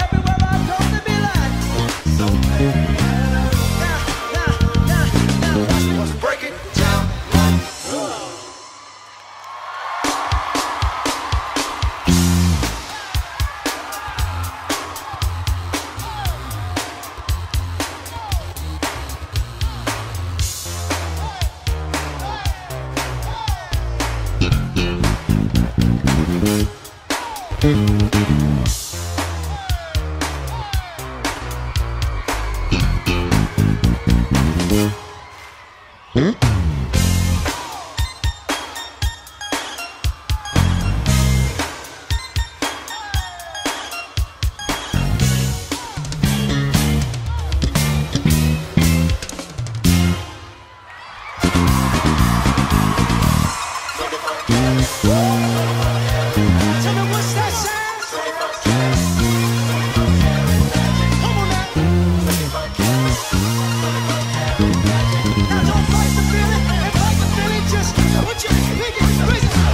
Everywhere I go, they be like, so, so Thank Put your biggest prison.